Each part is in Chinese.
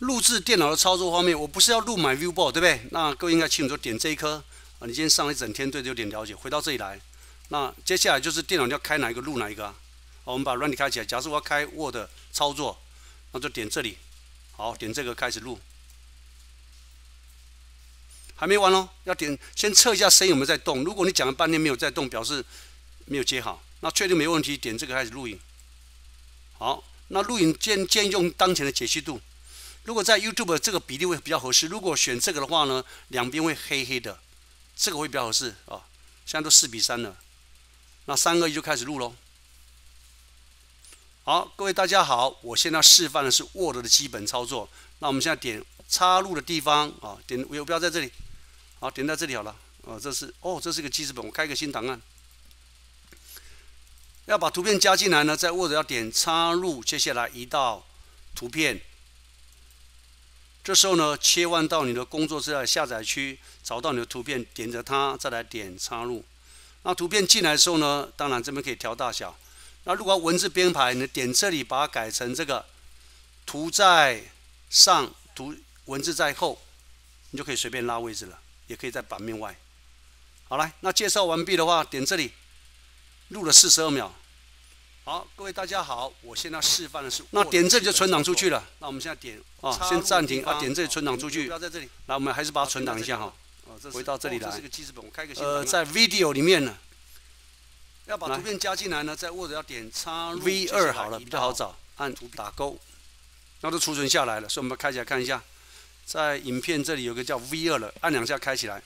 录制电脑的操作方面，我不是要录 My Viewboard，对不对？那各位应该清楚，点这一颗啊，你今天上了一整天，对这有点了解。回到这里来，那接下来就是电脑你要开哪一个录哪一个啊？我们把软体开起来。假设我要开 Word 操作，那就点这里，好，点这个开始录。还没完哦，要点先测一下声音有没有在动。如果你讲了半天没有在动，表示没有接好。那确定没问题，点这个开始录影。好，那录影建建议用当前的解析度。如果在 YouTube 这个比例会比较合适。如果选这个的话呢，两边会黑黑的，这个会比较合适啊。现在都四比三了，那三二一就开始录喽。好，各位大家好，我现在示范的是 Word 的基本操作。那我们现在点插入的地方啊，点游标在这里，好，点在这里好了。哦，这是哦，这是个记事本，我开个新档案。要把图片加进来呢，在 Word 要点插入，接下来移到图片。这时候呢，切换到你的工作资料下载区，找到你的图片，点着它，再来点插入。那图片进来的时候呢，当然这边可以调大小。那如果文字编排，你点这里把它改成这个图在上，图文字在后，你就可以随便拉位置了，也可以在版面外。好来，那介绍完毕的话，点这里，录了四十二秒。好，各位大家好，我现在示范的是，那点这里就存档出去了。那我们现在点啊，先暂停啊，点这里存档出去。不要在这里。来，我们还是把它存档一下哈。回到这里来。呃，在 video 里面呢，要把图片加进来呢，在 Word 要点插入 V 二好了，比较好找。按图打勾，那都储存下来了。所以我们开起来看一下，在影片这里有个叫 V 二了，按两下开起来。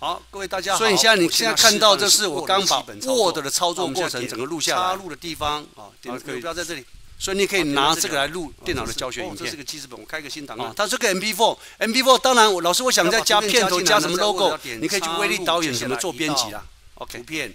好，各位大家好。所以现在你现在看到这是我刚把 Word 的操作过程整个录下来。插入的地方啊，可以不要在这里。所以你可以拿这个来录电脑的教学影片。这是个记事本，我开个新档案。它是个 MP4，MP4 当然，老师我想再加片头加什么 logo，你可以去威力导演什么做编辑啦。OK，图片